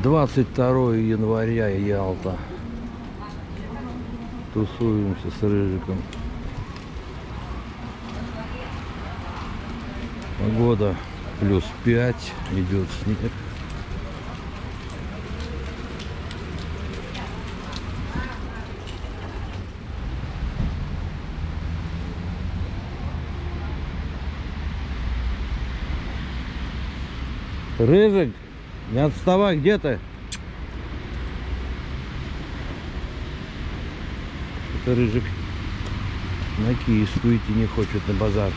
22 января, Ялта. Тусуемся с Рыжиком. Погода плюс 5, идет снег. Рыжик, не отставай, где ты? Это Рыжик на киевскую идти не хочет на базар.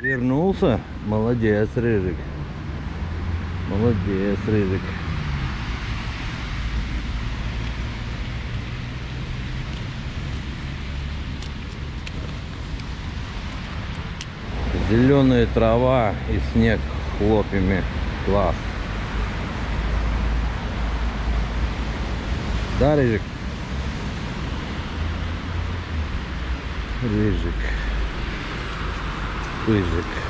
Вернулся? Молодец, Рыжик. Молодец, Рыжик. Зеленая трава и снег хлопьями. Класс. Да, Рыжик? Рыжик. Рыжик.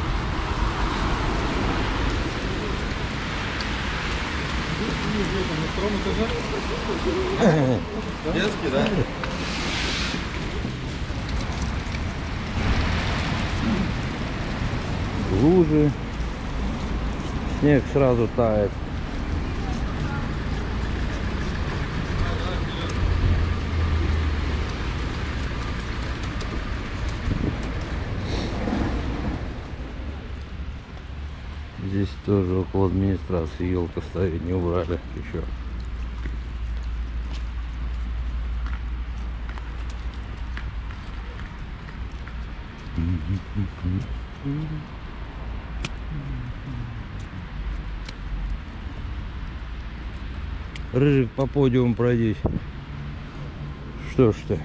Детский, да? лужи. Снег сразу тает. Здесь тоже около администрации елка стоит, не убрали еще. Рыжик по подиуму пройдись. Что ж ты?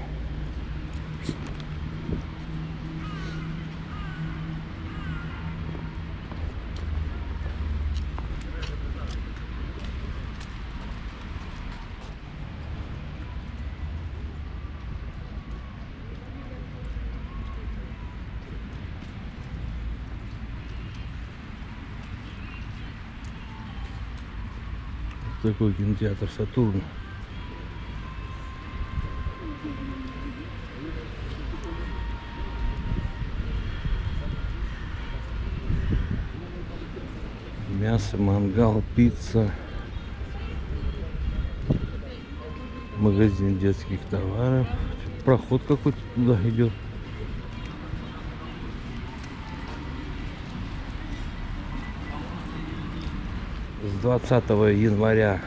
Такой кинотеатр Сатурн. Мясо, мангал, пицца. Магазин детских товаров. Проход какой-то туда идет. 20 января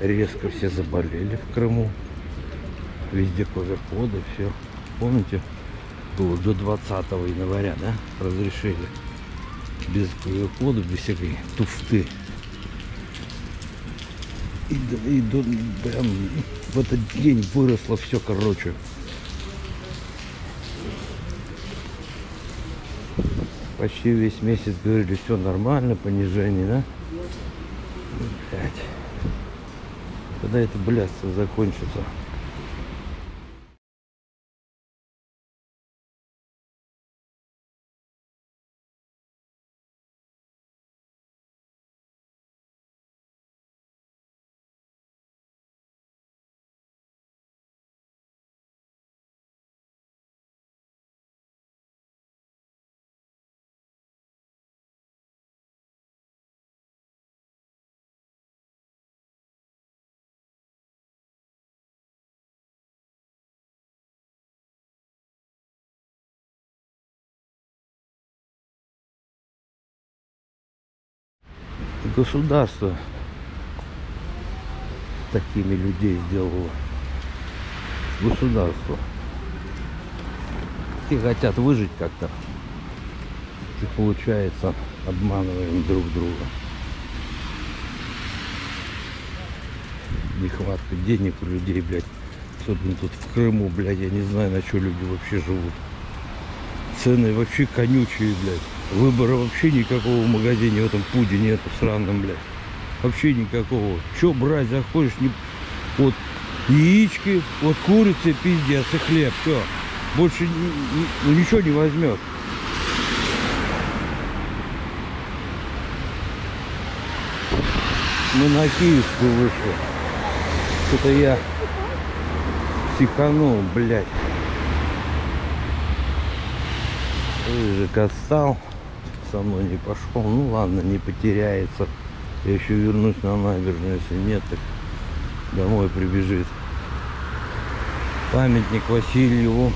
резко все заболели в Крыму. Везде коды, все. Помните, было до 20 января, да, разрешили. Без кода, без всякой туфты. И, и до, прям в этот день выросло все, короче. Почти весь месяц говорили, все нормально, понижение, да? Блядь. Когда это блядство закончится? Государство такими людей сделало. Государство. И хотят выжить как-то. И получается, обманываем друг друга. Нехватка денег у людей, блядь. Особенно тут в Крыму, блядь, я не знаю, на что люди вообще живут. Цены вообще конючие, блядь. Выбора вообще никакого в магазине в этом пуде нету сраном, блядь. Вообще никакого. Что брать захочешь, не... вот яички, вот курицы, пиздец и хлеб, все. Больше ну, ничего не возьмет. Мы на Киевскую вышли. Что-то я психанул, блядь. Рыжик отстал, со мной не пошел. Ну ладно, не потеряется. Я еще вернусь на набережную, если нет, так домой прибежит. Памятник Васильеву.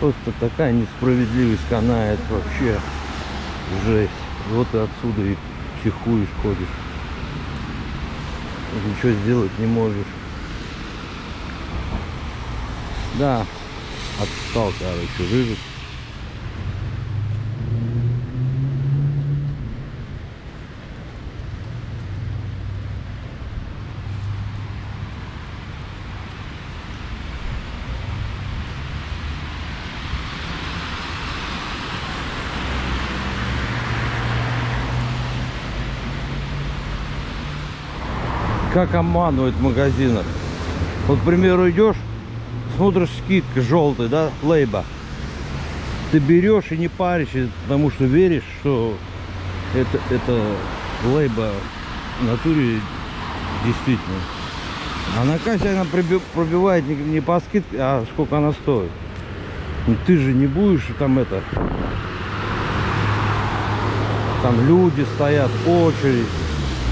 Просто такая несправедливость канает вообще. Жесть. Вот и отсюда и психуешь, ходишь. Ничего сделать не можешь. Да, отстал, короче, рыжик. Как обманывают в магазинах. Вот, к примеру, идешь, смотришь скидка желтая, да, лейба. Ты берешь и не паришься, потому что веришь, что это, это лейба натуре действительно. А на кассе она проби- пробивает не, не по скидке, а сколько она стоит. Ну ты же не будешь там это... Там люди стоят, очередь.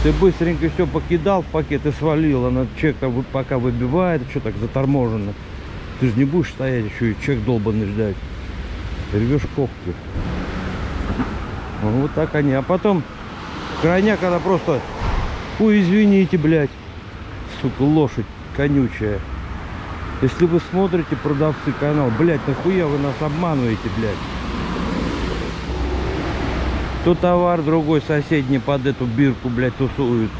Ты быстренько все покидал в пакет и свалил. Она чек там пока выбивает, что так заторможено. Ты же не будешь стоять еще и чек долбанный ждать. Рвешь когти. Ну, Вот так они. А потом крайня, когда просто, ой, извините, блядь, сука, лошадь конючая. Если вы смотрите продавцы канал, блядь, нахуя вы нас обманываете, блядь? То товар другой соседний под эту бирку, блядь, тусует.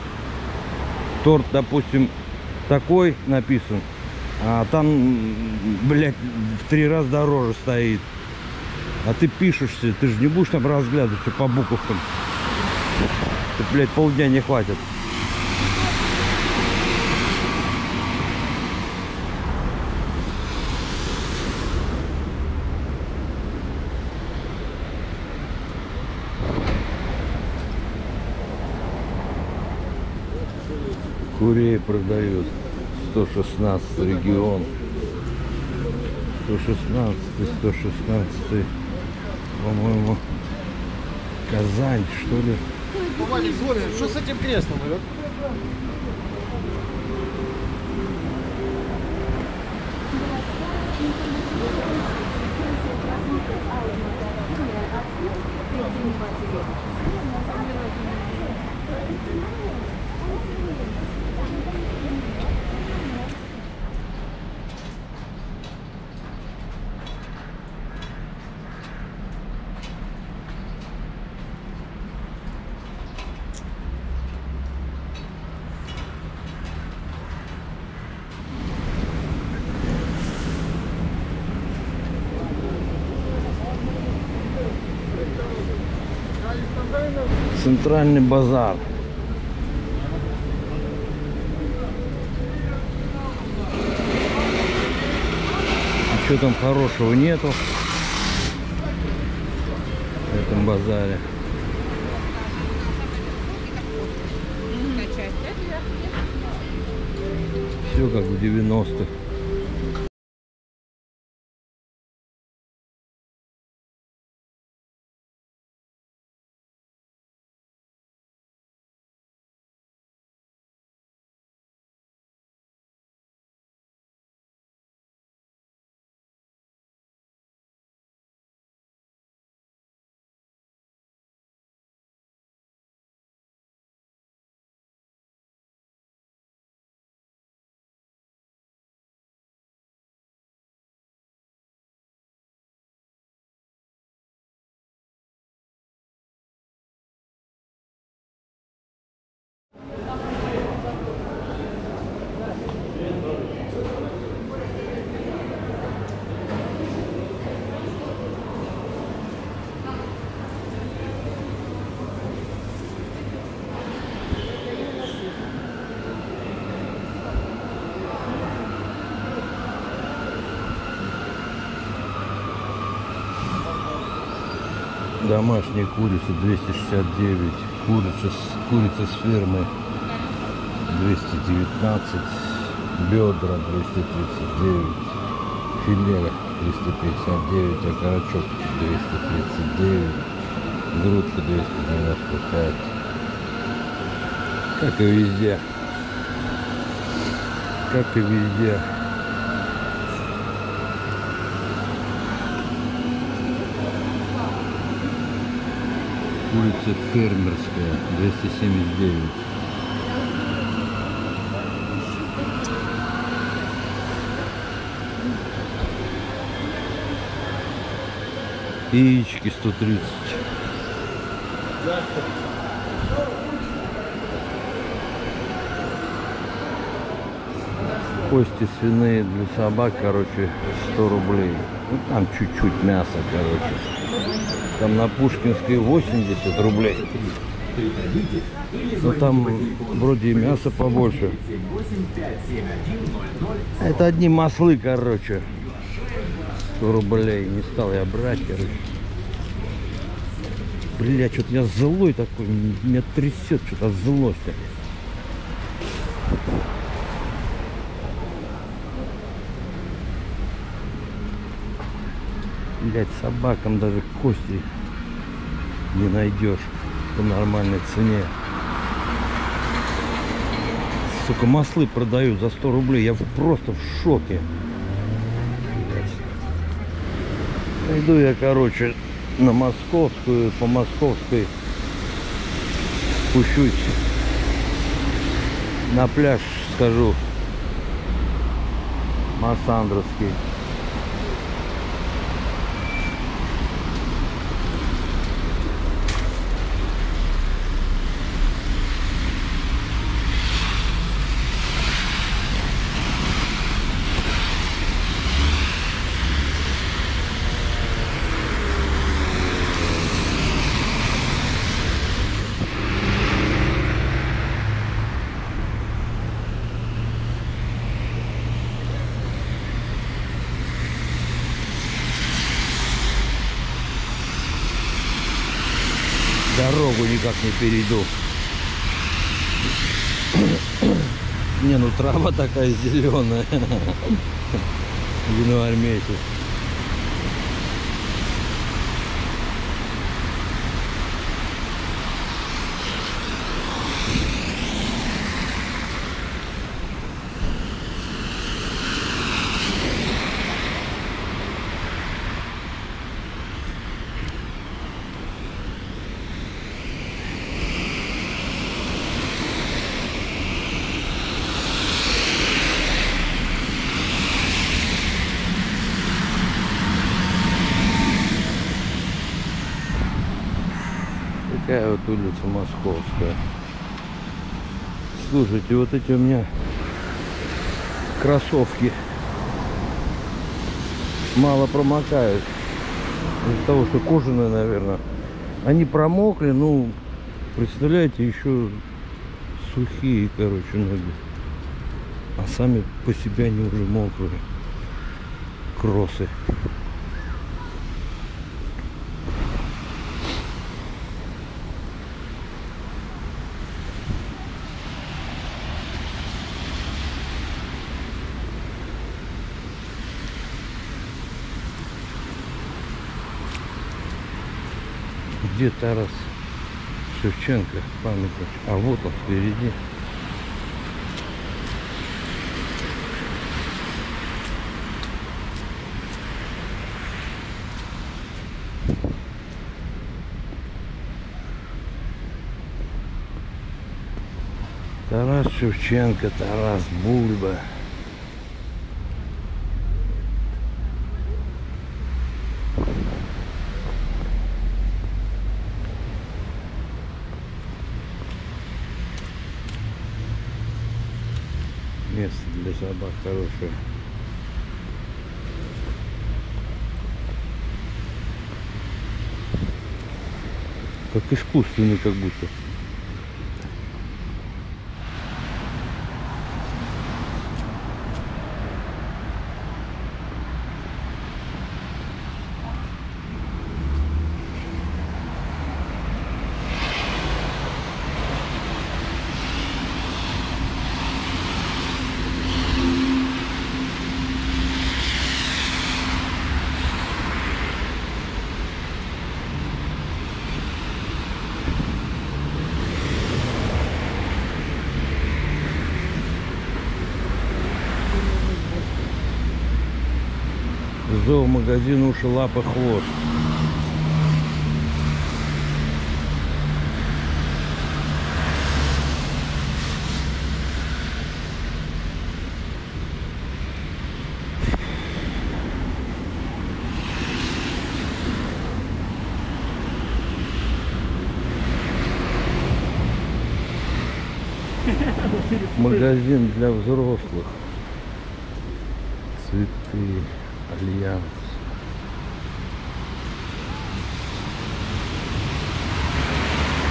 Торт, допустим, такой написан, а там, блядь, в три раза дороже стоит. А ты пишешься, ты же не будешь там разглядывать по буковкам. Ты, блядь, полдня не хватит. Курей продают. 116 регион. 116, 116, по-моему, Казань, что ли? Что с этим креслом? алё? Центральный базар. Ничего там хорошего нету в этом базаре. Все как в 90-х. Домашняя курица 269. Курица, курица с фермы 219. Бедра 239. Филе 359. Окорочок 239. Грудка 295. Как и везде. Как и везде. Улица Фермерская, 279. Яички 130. Кости свиные для собак, короче, 100 рублей. Ну там чуть-чуть мяса, короче. Там на Пушкинской 80 рублей. Но там вроде и мясо побольше. Это одни маслы, короче. 100 рублей. Не стал я брать, короче. Бля, что-то я злой такой. Меня трясет что-то от Блять, собакам даже кости не найдешь по нормальной цене. Сука, маслы продают за 100 рублей. Я просто в шоке. Пойду я, короче, на московскую, по московской спущусь на пляж, скажу, Массандровский. Дорогу никак не перейду. Не, ну трава такая зеленая. Январь месяц. Такая вот улица Московская. Слушайте, вот эти у меня кроссовки мало промокают. Из-за того, что кожаные, наверное. Они промокли, ну, представляете, еще сухие, короче, ноги. А сами по себе они уже мокрые. Кроссы. Где Тарас Шевченко памятник? А вот он впереди. Тарас Шевченко, Тарас Бульба. Место для собак хорошее. Как искусственный как будто. Зоомагазин уши, лапы, хвост. Магазин для взрослых. Цветы. Альянс.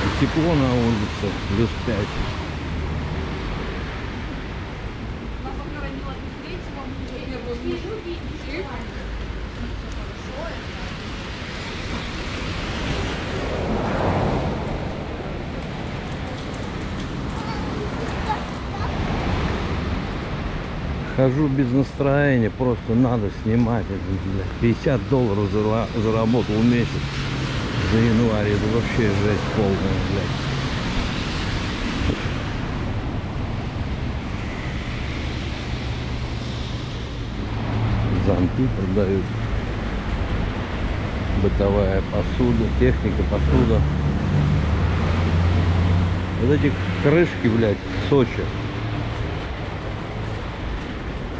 И Тепло на улице. Плюс 5. Хожу без настроения, просто надо снимать. это, бля. 50 долларов зара- заработал в месяц за январь. Это вообще жесть полная, блядь. Зонты продают. Бытовая посуда, техника, посуда. Вот эти крышки, блядь, в Сочи.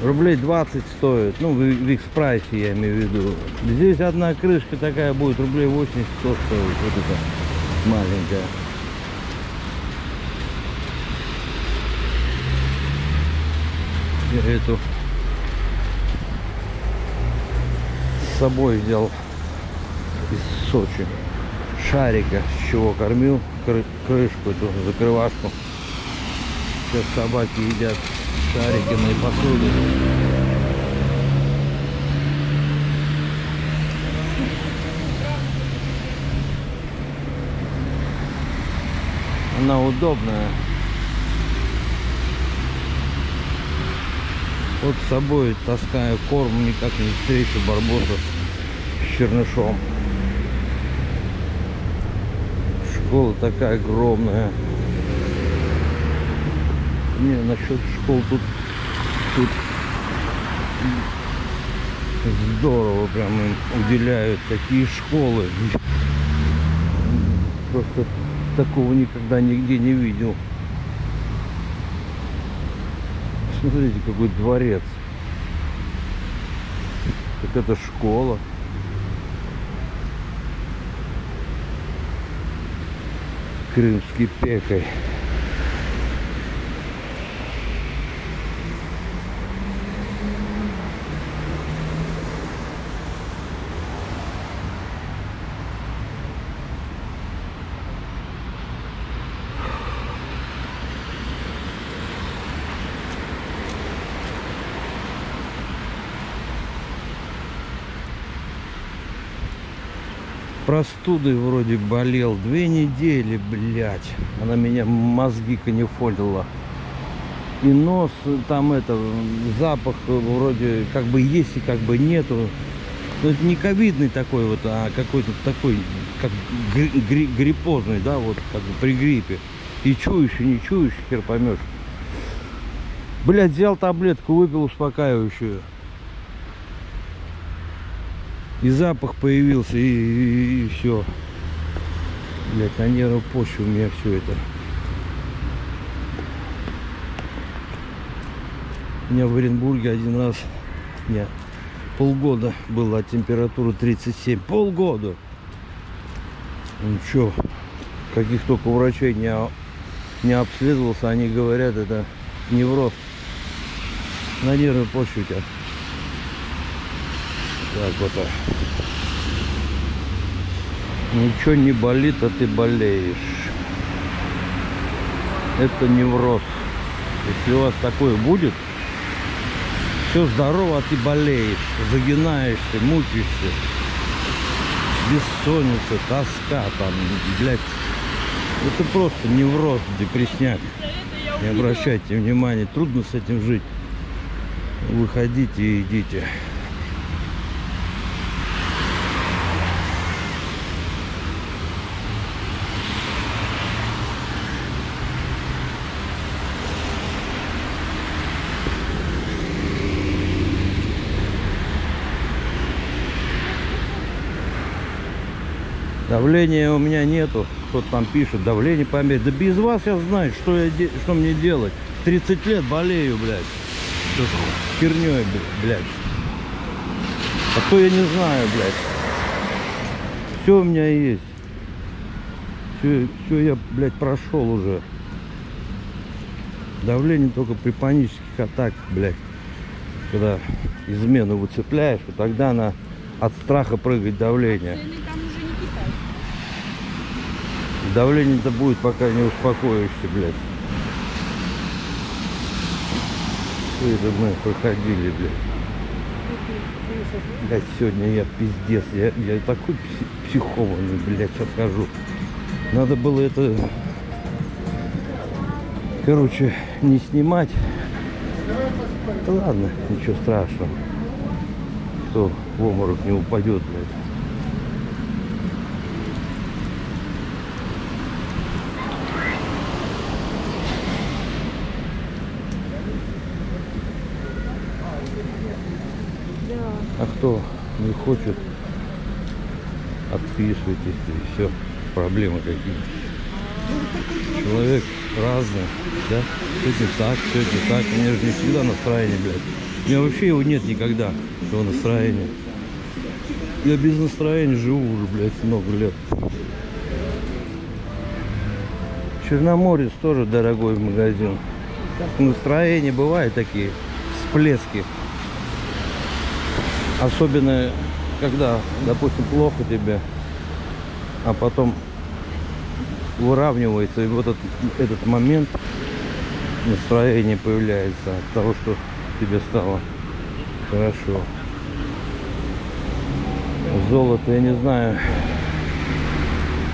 Рублей 20 стоит. Ну, в, в X-прайсе я имею в виду. Здесь одна крышка такая будет рублей 80-100 стоит. Вот эта маленькая. Я эту с собой взял из Сочи. Шарика, с чего кормил кры- крышку эту закрывашку. Сейчас собаки едят шарикиной посуды. Она удобная. Вот с собой таскаю корм, никак не встречу барбоса с чернышом. Школа такая огромная. Не, насчет школ тут, тут здорово прям им уделяют такие школы. Просто такого никогда нигде не видел. Смотрите, какой дворец. Так это школа. Крымский пекарь. Простудой вроде болел две недели, блядь. Она меня мозги канифолила. И нос, там это, запах вроде как бы есть и как бы нету. Но это не ковидный такой вот, а какой-то такой, как гри- гри- гриппозный, да, вот как бы при гриппе. И чуешь, не чуешь, хер поймешь. Блядь, взял таблетку, выпил успокаивающую. И запах появился, и, все. Блять, на нервную почву у меня все это. У меня в Оренбурге один раз, нет, полгода была температура 37. Полгода! Ну что, каких только врачей не, не обследовался, они говорят, это невроз. На нервную почву у тебя. Так вот. Ничего не болит, а ты болеешь. Это невроз. Если у вас такое будет, все здорово, а ты болеешь, загинаешься, мучаешься. Бессонница, тоска там, блядь. Это просто невроз, депресняк. Не обращайте внимания, трудно с этим жить. Выходите и идите. Давления у меня нету. Кто-то там пишет, давление померить. Да без вас я знаю, что, я де- что мне делать. 30 лет болею, блядь. Что херней, блядь. А то я не знаю, блядь. Все у меня есть. Все, все я, блядь, прошел уже. Давление только при панических атаках, блядь. Когда измену выцепляешь, вот тогда она от страха прыгает давление. Цены там уже не Китай. Давление-то будет, пока не успокоишься, блядь. Что это мы проходили, блядь? Блядь, сегодня я пиздец. Я, я такой пси- психованный, блядь, сейчас скажу. Надо было это... Короче, не снимать. Ладно, ничего страшного. Кто в обморок не упадет, блядь. А кто не хочет, отписывайтесь и все. Проблемы какие. Человек разный, да? Сегодня так, сегодня так. У меня же не всегда настроение, блядь. У меня вообще его нет никогда, этого настроения. Я без настроения живу уже, блядь, много лет. Черноморец тоже дорогой магазин. Настроение бывают такие всплески. Особенно, когда, допустим, плохо тебе, а потом выравнивается, и вот этот, этот момент настроение появляется от того, что тебе стало хорошо. Золото, я не знаю,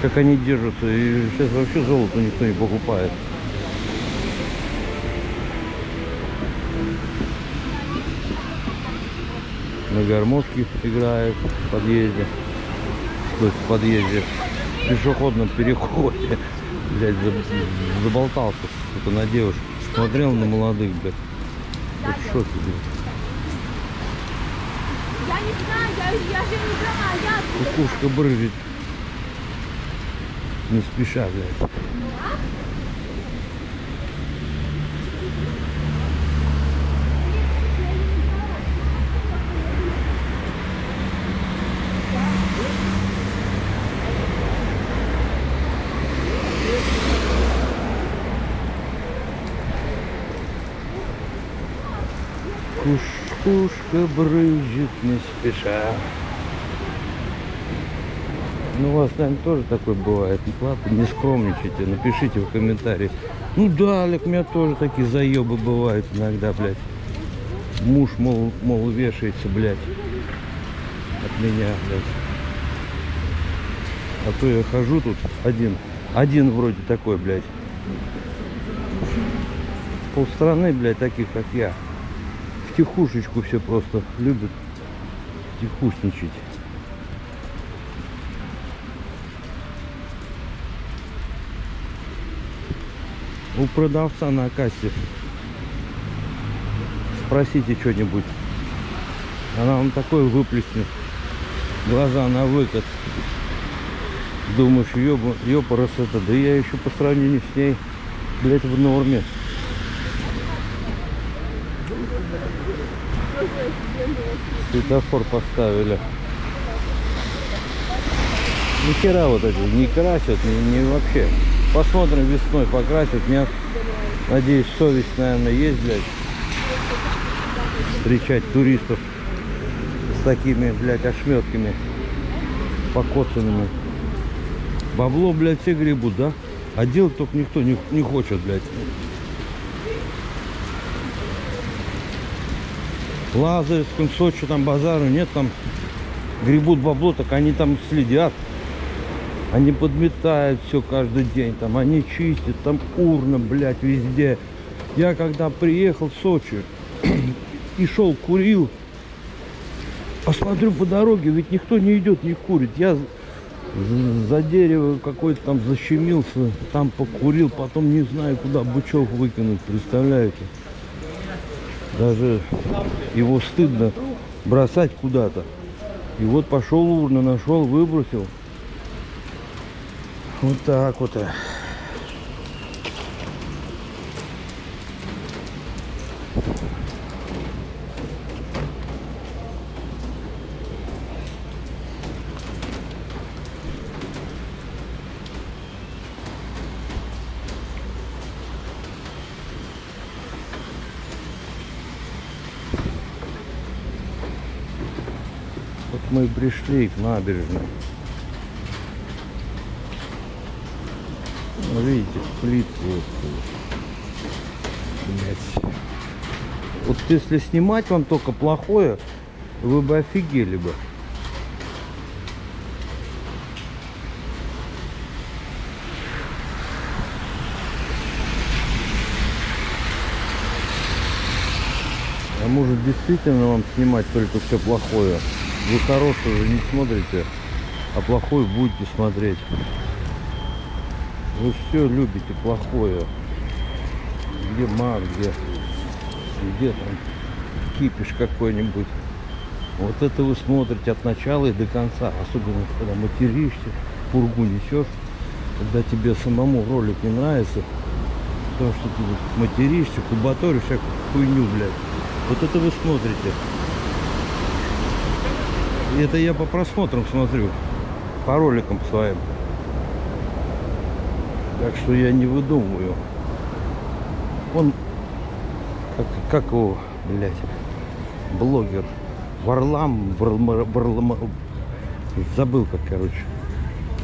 как они держатся. И сейчас вообще золото никто не покупает. На гармошке играет в подъезде. То есть в подъезде. В пешеходном переходе. Блядь, за- заболтался сука, на девушку. Смотрел на молодых, блядь. Вот в шоке, блядь. Я не знаю, я, я же не знаю, я Кукушка брызжет. Не спеша, блядь. Кукушка брызжет не спеша. Ну, у вас, наверное, тоже такое бывает. Ну, ладно, не скромничайте, напишите в комментарии. Ну да, Олег, у меня тоже такие заебы бывают иногда, блядь. Муж, мол, мол, вешается, блядь. От меня, блядь. А то я хожу тут один. Один вроде такой, блядь. Полстраны, блядь, таких, как я. В тихушечку все просто любят тихушничать. у продавца на кассе спросите что-нибудь. Она вам такое выплеснет. Глаза на выкат думаешь ёпарас это да я еще по сравнению с ней блять в норме светофор поставили ни хера вот эти не красят, не, не вообще. Посмотрим весной покрасят. Меня, надеюсь, совесть, наверное, есть, блядь. Встречать туристов с такими, блядь, ошметками покоцанными. Бабло, блядь, все гребут, да? А делать только никто не, не хочет, блядь. Лазаревском, Сочи, там базару нет, там гребут бабло, так они там следят. Они подметают все каждый день, там они чистят, там урна, блядь, везде. Я когда приехал в Сочи и шел, курил, посмотрю по дороге, ведь никто не идет, не курит. Я за дерево какой-то там защемился, там покурил, потом не знаю, куда бычок выкинуть, представляете? Даже его стыдно бросать куда-то. И вот пошел урна, нашел, выбросил. Вот так вот. -то. Мы пришли к набережной. Ну, Видите, плитку. Вот если снимать вам только плохое, вы бы офигели бы. А может действительно вам снимать только все плохое? Вы хорошее же не смотрите, а плохое будете смотреть. Вы все любите плохое. Где маг, где, где там кипиш какой-нибудь. Вот это вы смотрите от начала и до конца. Особенно, когда материшься, пургу несешь. Когда тебе самому ролик не нравится. Потому что ты материшься, кубаторишь всякую хуйню, блядь. Вот это вы смотрите. Это я по просмотрам смотрю. По роликам своим. Так что я не выдумываю. Он, как, как его, блядь, блогер, Варлам, Варлама- Варлама- забыл как, короче.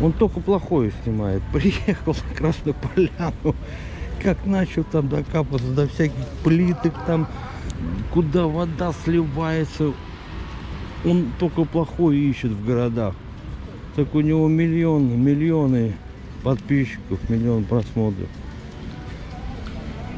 Он только плохое снимает. Приехал на Красную Поляну, как начал там докапываться до всяких плиток там, куда вода сливается. Он только плохое ищет в городах. Так у него миллионы, миллионы подписчиков, миллион просмотров.